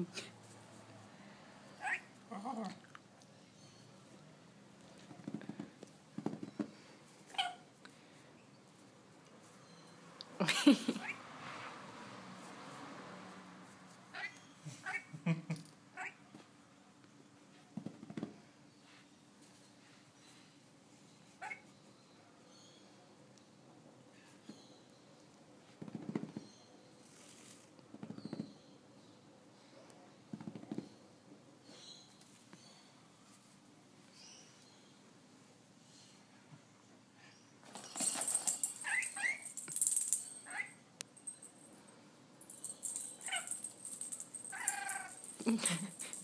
Mm. Hehehe 嗯